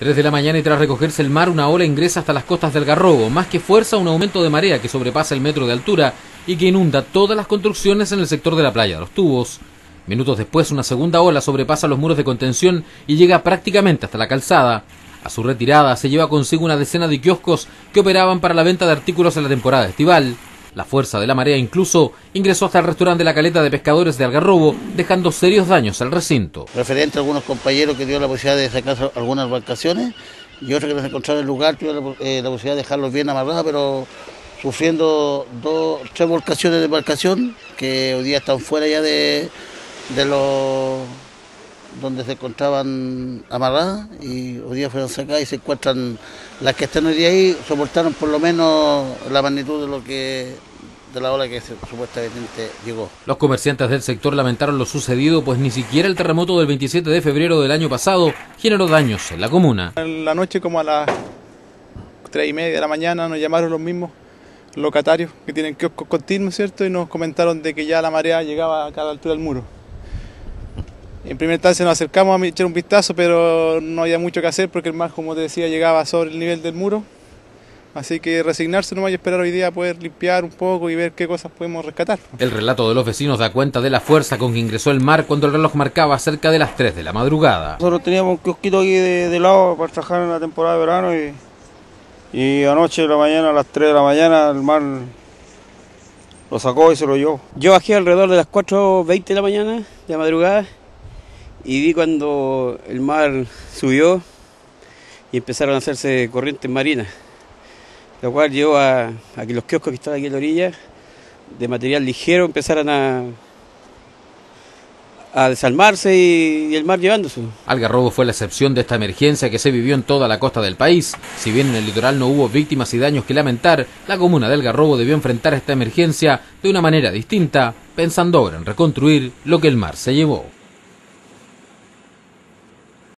3 de la mañana y tras recogerse el mar, una ola ingresa hasta las costas del Garrobo. Más que fuerza, un aumento de marea que sobrepasa el metro de altura y que inunda todas las construcciones en el sector de la playa de los tubos. Minutos después, una segunda ola sobrepasa los muros de contención y llega prácticamente hasta la calzada. A su retirada se lleva consigo una decena de kioscos que operaban para la venta de artículos en la temporada estival. La fuerza de la marea incluso ingresó hasta el restaurante La Caleta de Pescadores de Algarrobo, dejando serios daños al recinto. Referente a algunos compañeros que dio la posibilidad de sacar algunas embarcaciones y otros que no se encontraron en el lugar, tuvieron la, eh, la, posibilidad de dejarlos bien amarrados, pero sufriendo dos, tres volcaciones de embarcación que hoy día están fuera ya de, de los donde se encontraban amarradas y hoy día fueron sacadas y se encuentran las que están hoy día ahí soportaron por lo menos la magnitud de lo que de la ola que se, supuestamente llegó. Los comerciantes del sector lamentaron lo sucedido, pues ni siquiera el terremoto del 27 de febrero del año pasado generó daños en la comuna. En la noche, como a las 3 y media de la mañana, nos llamaron los mismos locatarios que tienen kioscos continuos, ¿cierto? Y nos comentaron de que ya la marea llegaba a la altura del muro. En primera instancia nos acercamos a echar un vistazo, pero no había mucho que hacer porque el mar, como te decía, llegaba sobre el nivel del muro. Así que resignarse nomás y esperar hoy día a poder limpiar un poco y ver qué cosas podemos rescatar. El relato de los vecinos da cuenta de la fuerza con que ingresó el mar cuando el reloj marcaba cerca de las 3 de la madrugada. Nosotros teníamos un kiosquito aquí de, de lado para trabajar en la temporada de verano y, y anoche de la mañana, a las 3 de la mañana, el mar lo sacó y se lo llevó. Yo bajé alrededor de las 4.20 de la mañana, de la madrugada, y vi cuando el mar subió y empezaron a hacerse corrientes marinas, lo cual llevó a, a que los kioscos que estaban aquí en la orilla de material ligero empezaran a, a desarmarse y, y, el mar llevándose. Algarrobo fue la excepción de esta emergencia que se vivió en toda la costa del país. Si bien en el litoral no hubo víctimas y daños que lamentar, la comuna de Algarrobo debió enfrentar esta emergencia de una manera distinta, pensando ahora en reconstruir lo que el mar se llevó.